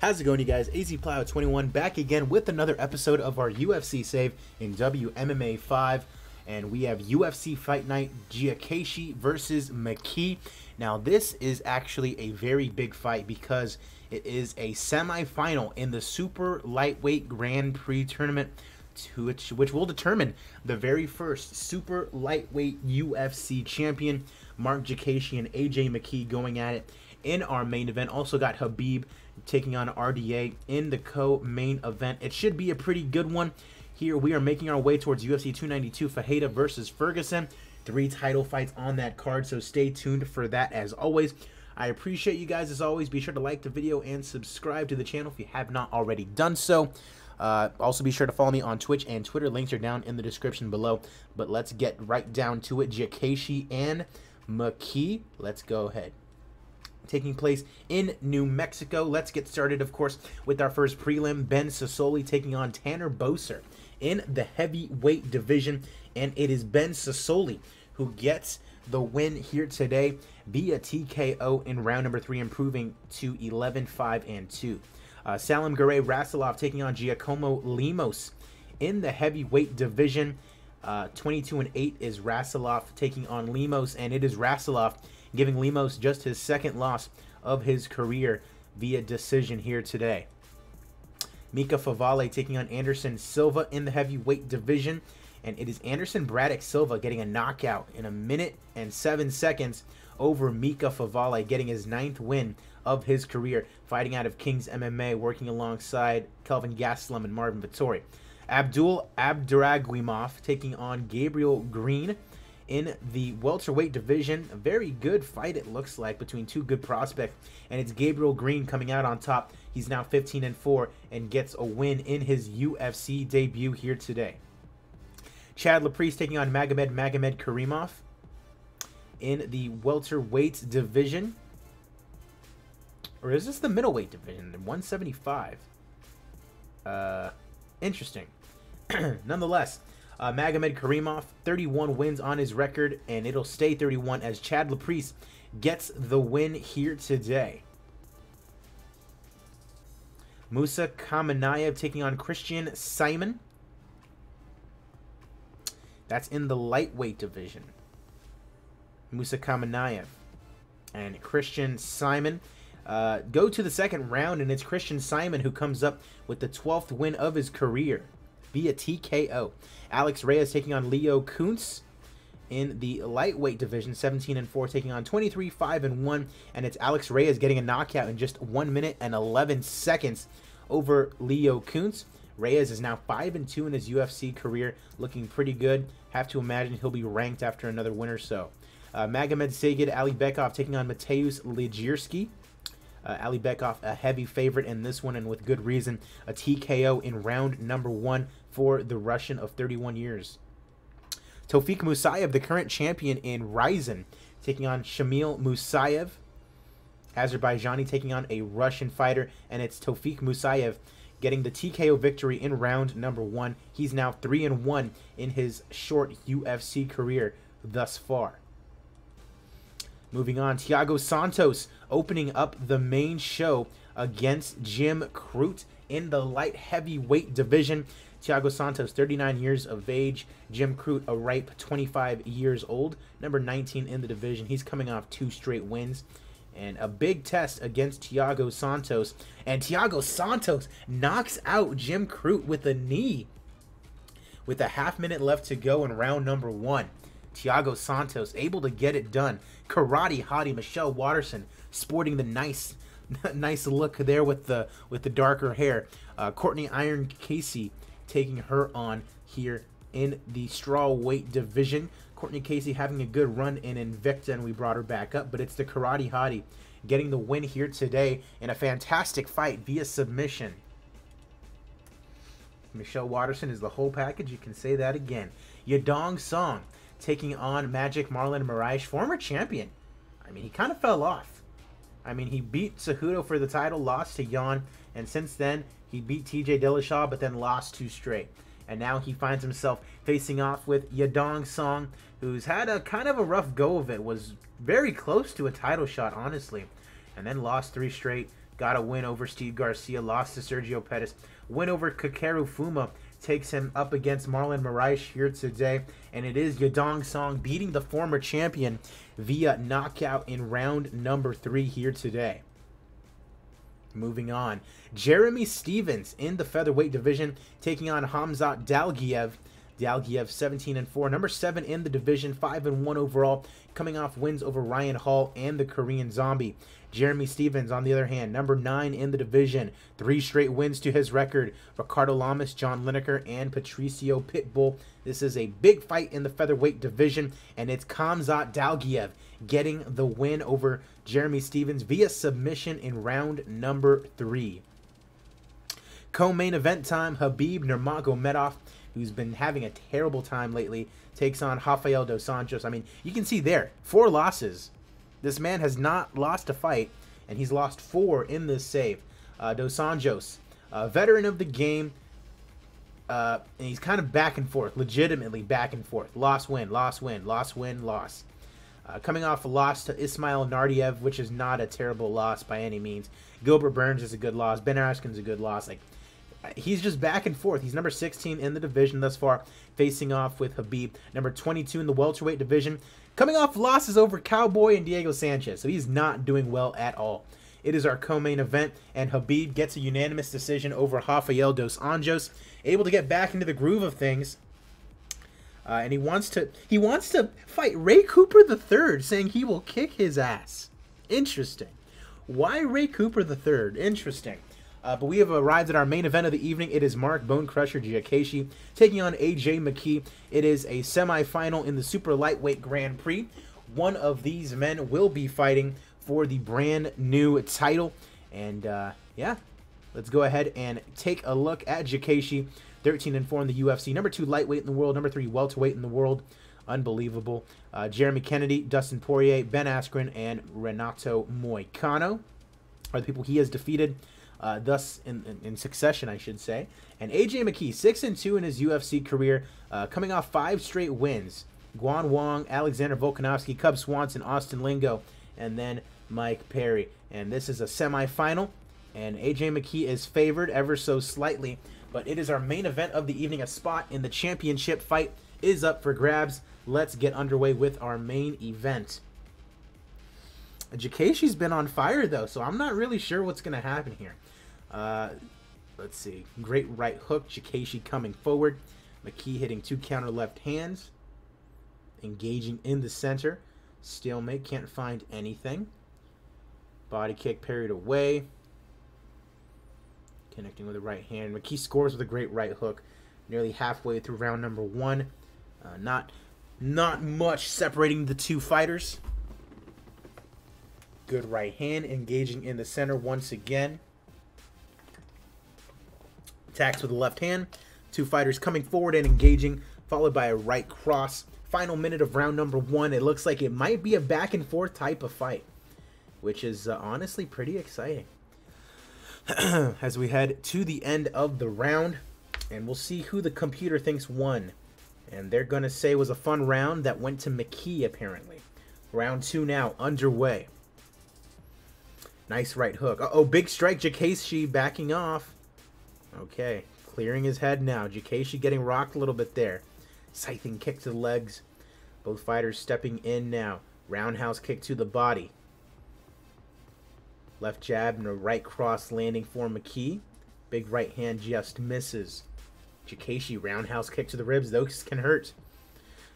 How's it going, you guys? AZ Pelayo 21 back again with another episode of our UFC save in WMMA 5. And we have UFC Fight Night Diakiese versus McKee. Now, this is actually a very big fight because it is a semifinal in the super lightweight Grand Prix tournament, which, which will determine the very first super lightweight UFC champion. Marc Diakiese and AJ McKee going at it in our main event. Also got Khabib taking on RDA in the co-main event. It should be a pretty good one. Here we are making our way towards UFC 292 Fajeda versus Ferguson. Three title fights on that card, so stay tuned for that as always. I appreciate you guys as always. Be sure to like the video and subscribe to the channel if you have not already done so. Uh, also, be sure to follow me on Twitch and Twitter. Links are down in the description below. But let's get right down to it. Diakiese and McKee. Let's go ahead taking place in New Mexico. Let's get started, of course, with our first prelim. Ben Sosoli taking on Tanner Boser in the heavyweight division. And it is Ben Sosoli who gets the win here today via TKO in round number three, improving to 11 5 and 2. Uh, Salim Garay Rasulov taking on Giacomo Lemos in the heavyweight division. Uh, 22 and 8 is Rasulov taking on Lemos, and it is Rasulov giving Lemos just his second loss of his career via decision here today. Mika Favale taking on Anderson Silva in the heavyweight division. And it is Anderson Braddock Silva getting a knockout in a minute and seven seconds over Mika Favale, getting his ninth win of his career, fighting out of King's MMA, working alongside Kelvin Gastelum and Marvin Vettori. Abdul Abduraguimov taking on Gabriel Green in the welterweight division. A very good fight, it looks like, between two good prospects. And it's Gabriel Green coming out on top. He's now 15 and 4 and gets a win in his UFC debut here today. Chad Laprise taking on Magomed Magomed Karimov in the welterweight division. Or is this the middleweight division? 175. Uh, interesting. Nonetheless, uh, Magomed Karimov, 31 wins on his record, and it'll stay 31 as Chad Laprise gets the win here today. Musa Kamenayev taking on Christian Simon. That's in the lightweight division. Musa Kamenayev and Christian Simon uh, go to the second round, and it's Christian Simon who comes up with the 12th win of his career via TKO. Alex Reyes taking on Leo Kuntz in the lightweight division, 17 and 4, taking on 23, 5 and 1, and it's Alex Reyes getting a knockout in just 1 minute and 11 seconds over Leo Kuntz. Reyes is now 5 and 2 in his UFC career, looking pretty good. Have to imagine he'll be ranked after another win or so. Uh, Magomed Sagid, Ali Bekov taking on Mateusz Ligierski. Uh, Ali Bekov, a heavy favorite in this one, and with good reason. A TKO in round number one for the Russian of 31 years. Tofik Musayev, the current champion in Rizin, taking on Shamil Musayev. Azerbaijani taking on a Russian fighter, and it's Tofik Musayev getting the TKO victory in round number one. He's now 3 and 1 in his short UFC career thus far. Moving on, Thiago Santos opening up the main show against Jim Crute in the light heavyweight division. Thiago Santos, 39 years of age. Jim Crute, a ripe 25 years old. Number 19 in the division. He's coming off two straight wins. And a big test against Thiago Santos. And Thiago Santos knocks out Jim Crute with a knee. With a half minute left to go in round number one. Thiago Santos able to get it done. Karate hottie Michelle Waterson sporting the nice nice look there with the with the darker hair. Uh, Courtney Iron Casey taking her on here in the straw weight division. Courtney Casey having a good run in Invicta, and we brought her back up, but it's the Karate Hottie getting the win here today in a fantastic fight via submission. Michelle Waterson is the whole package. You can say that again. Yadong Song taking on Magic Marlon Moraes, former champion. I mean, he kind of fell off. I mean, he beat Cejudo for the title, lost to Yan, and since then, he beat TJ Dillashaw, but then lost two straight. And now he finds himself facing off with Yadong Song, who's had a kind of a rough go of it, was very close to a title shot, honestly, and then lost three straight got a win over Steve Garcia, lost to Sergio Pettis, win over Kakeru Fuma, takes him up against Marlon Moraes here today. And it is Yadong Song beating the former champion via knockout in round number three here today. Moving on, Jeremy Stevens in the featherweight division taking on Hamzat Dalgiev. Dalgiev 17 and 4, number 7 in the division, 5 and 1 overall, coming off wins over Ryan Hall and the Korean Zombie. Jeremy Stevens, on the other hand, number 9 in the division, three straight wins to his record. Ricardo Lamas, John Lineker, and Patricio Pitbull. This is a big fight in the featherweight division, and it's Hamzat Dalgiev getting the win over Jeremy Stevens via submission in round number 3. Co-main event time, Khabib Nurmagomedov who's been having a terrible time lately, takes on Rafael dos Anjos. I mean, you can see there, four losses. This man has not lost a fight, and he's lost four in this save. Uh, dos Anjos, a veteran of the game, uh, and he's kind of back and forth, legitimately back and forth. Loss, win, loss, win, loss, win, loss. Uh, coming off a loss to Ismail Naurdiev, which is not a terrible loss by any means. Gilbert Burns is a good loss. Ben Askren's a good loss. Like he's just back and forth. He's number 16 in the division thus far, facing off with Khabib, number 22 in the welterweight division, coming off losses over Cowboy and Diego Sanchez. So he's not doing well at all. It is our co-main event, and Khabib gets a unanimous decision over Rafael dos Anjos, able to get back into the groove of things. Uh, and he wants to he wants to fight Ray Cooper III, saying he will kick his ass. Interesting. Why Ray Cooper III? Interesting. Uh, but we have arrived at our main event of the evening. It is Mark Bone Crusher Diakiese taking on AJ McKee. It is a semifinal in the super lightweight Grand Prix. One of these men will be fighting for the brand new title. And uh, yeah, let's go ahead and take a look at Diakiese. 13 and 4 in the UFC, number 2 lightweight in the world, number 3 welterweight in the world. Unbelievable. Uh, Jeremy Kennedy, Dustin Poirier, Ben Askren, and Renato Moicano are the people he has defeated uh, thus in, in, in, succession, I should say. And AJ McKee, six and two in his UFC career, uh, coming off five straight wins. Guan Wong, Alexander Volkanovski, Cub Swanson, Austin Lingo, and then Mike Perry. And this is a semifinal, and AJ McKee is favored ever so slightly. But it is our main event of the evening. A spot in the championship fight is up for grabs. Let's get underway with our main event. Diakiese's been on fire though, so I'm not really sure what's going to happen here. Uh, let's see. Great right hook. Diakiese coming forward. McKee hitting two counter left hands. Engaging in the center. Stalemate. Can't find anything. Body kick parried away. Connecting with the right hand. McKee scores with a great right hook. Nearly halfway through round number one. Uh, not, not much separating the two fighters. Good right hand. Engaging in the center once again. Attacks with the left hand. Two fighters coming forward and engaging, followed by a right cross. Final minute of round number one. It looks like it might be a back and forth type of fight, which is uh, honestly pretty exciting. As we head to the end of the round, and we'll see who the computer thinks won. And they're going to say was a fun round that went to McKee, apparently. Round two now, underway. Nice right hook. Uh oh big strike. Diakiese backing off. Okay, clearing his head now. Diakiese getting rocked a little bit there. Scything kick to the legs. Both fighters stepping in now. Roundhouse kick to the body. Left jab and a right cross landing for McKee. Big right hand just misses. Diakiese roundhouse kick to the ribs. Those can hurt.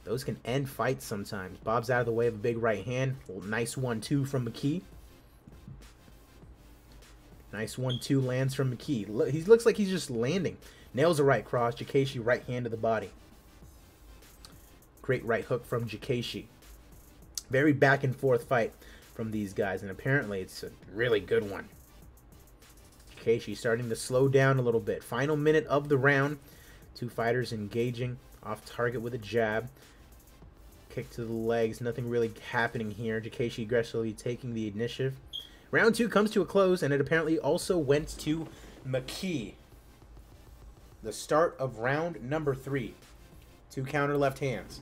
Those can end fights sometimes. Bob's out of the way of a big right hand. Well, nice one-two from McKee. Nice one-two lands from McKee. He looks like he's just landing. Nails a right cross. Diakiese right hand to the body. Great right hook from Diakiese. Very back and forth fight from these guys, and apparently it's a really good one. Diakiese starting to slow down a little bit. Final minute of the round. Two fighters engaging off target with a jab. Kick to the legs. Nothing really happening here. Diakiese aggressively taking the initiative. Round two comes to a close, and it apparently also went to McKee. The start of round number three. Two counter left hands.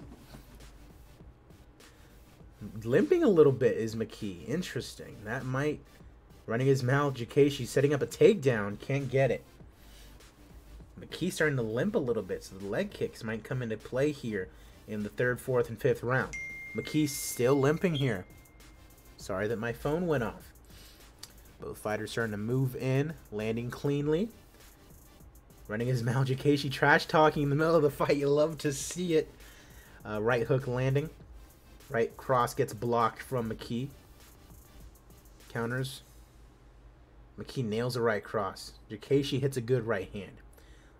Limping a little bit is McKee. Interesting. That might Running his mouth, Jakashi setting up a takedown. Can't get it. McKee starting to limp a little bit, so the leg kicks might come into play here in the third, fourth, and fifth round. McKee still limping here. Sorry that my phone went off. Both fighters starting to move in, landing cleanly. Running his mouth, Jakashi trash talking in the middle of the fight. You love to see it. Uh, right hook landing. Right cross gets blocked from McKee. Counters. McKee nails a right cross. Jakashi hits a good right hand.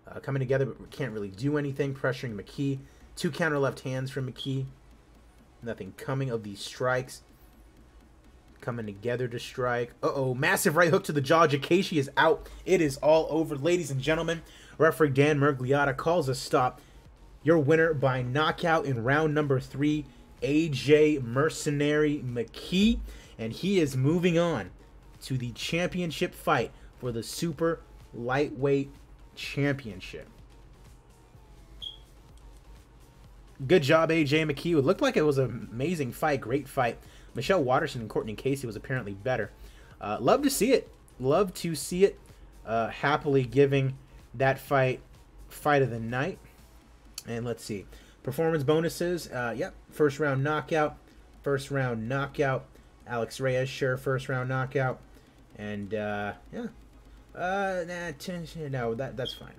Uh, coming together, but can't really do anything. Pressuring McKee. Two counter left hands from McKee. Nothing coming of these strikes. Coming together to strike. Uh-oh, massive right hook to the jaw. Jakashi is out. It is all over. Ladies and gentlemen, referee Dan Miragliotta calls a stop. Your winner by knockout in round number three, AJ Mercenary McKee. And he is moving on to the championship fight for the super lightweight championship. Good job, AJ McKee. It looked like it was an amazing fight, great fight. Michelle Waterson and Courtney Casey was apparently better. Uh, love to see it. Love to see it. Uh, happily giving that fight fight of the night. And let's see. Performance bonuses. Uh, yep. First round knockout. First round knockout. Alex Reyes, sure. First round knockout. And uh, yeah. Uh, nah, no, that, that's fine.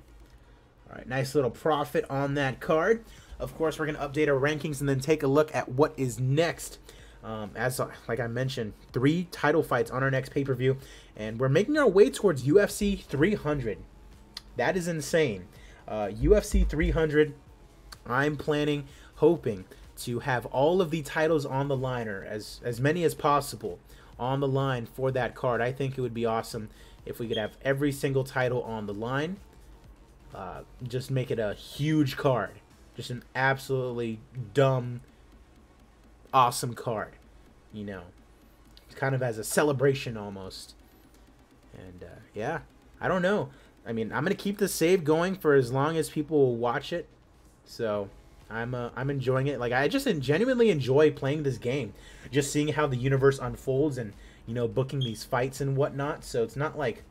All right. Nice little profit on that card. Of course, we're going to update our rankings and then take a look at what is next. Um, as like I mentioned, three title fights on our next pay per view, and we're making our way towards UFC 300. That is insane. Uh, UFC 300. I'm planning, hoping to have all of the titles on the line, or as as many as possible on the line for that card. I think it would be awesome if we could have every single title on the line. Uh, just make it a huge card just an absolutely dumb, awesome card. You know, kind of as a celebration almost. And uh, yeah, I don't know. I mean, I'm gonna keep the save going for as long as people will watch it. So I'm uh, I'm enjoying it. Like I just genuinely enjoy playing this game, just seeing how the universe unfolds and you know booking these fights and whatnot. So it's not like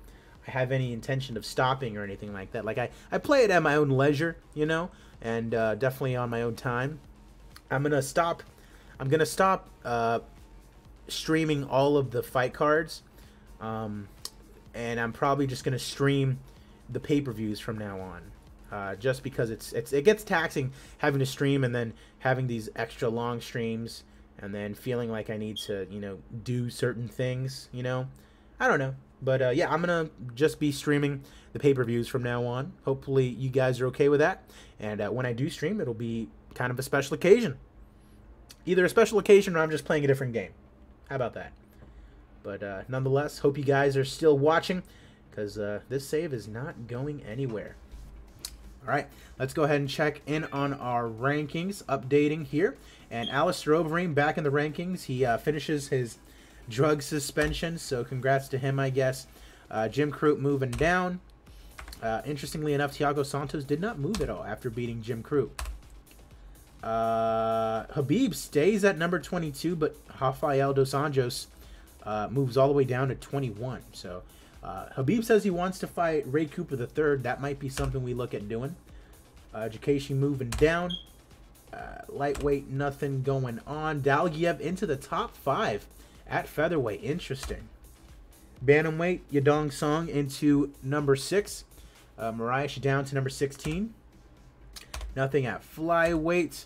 I have any intention of stopping or anything like that. Like I I play it at my own leisure, you know and uh, definitely on my own time. I'm gonna stop. I'm gonna stop uh, streaming all of the fight cards, um, and I'm probably just gonna stream the pay-per-views from now on. Uh, just because it's it's it gets taxing having to stream and then having these extra long streams and then feeling like I need to you know do certain things. You know, I don't know. But uh, yeah, I'm gonna just be streaming the pay-per-views from now on. Hopefully, you guys are okay with that. And uh, when I do stream, it'll be kind of a special occasion. Either a special occasion or I'm just playing a different game. How about that? But uh, nonetheless, hope you guys are still watching because uh, this save is not going anywhere. All right, let's go ahead and check in on our rankings, updating here. And Alistair Overeem back in the rankings. He uh, finishes his drug suspension. So congrats to him, I guess. Uh, Jim Crute moving down. Uh, interestingly enough, Thiago Santos did not move at all after beating Jim Crute. Uh, Khabib stays at number 22, but Rafael dos Anjos uh, moves all the way down to 21. So uh, Khabib says he wants to fight Ray Cooper III. That might be something we look at doing. Uh, Education moving down. Uh, lightweight, nothing going on. Dalgiev into the top five at featherweight. Interesting. Bantamweight, Yadong Song into number 6. Uh, Moraes down to number 16. Nothing at flyweight.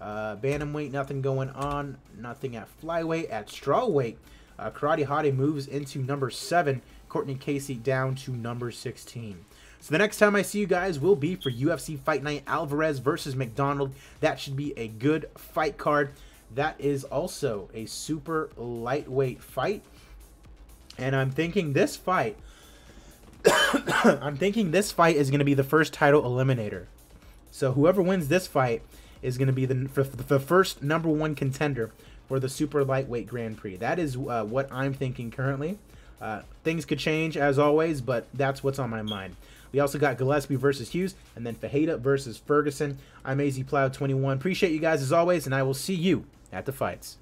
Uh, bantamweight, nothing going on. Nothing at flyweight. At strawweight, uh, Karate Hottie moves into number 7. Courtney Casey down to number 16. So the next time I see you guys will be for UFC Fight Night Alvarez versus McDonald. That should be a good fight card. That is also a super lightweight fight. And I'm thinking this fight I'm thinking this fight is going to be the first title eliminator. So whoever wins this fight is going to be the, the first number one contender for the super lightweight Grand Prix. That is uh, what I'm thinking currently. Uh, things could change as always, but that's what's on my mind. We also got Gillespie versus Hughes, and then Fajeda versus Ferguson. I'm AZ Pelayo 21. Appreciate you guys as always, and I will see you at the fights.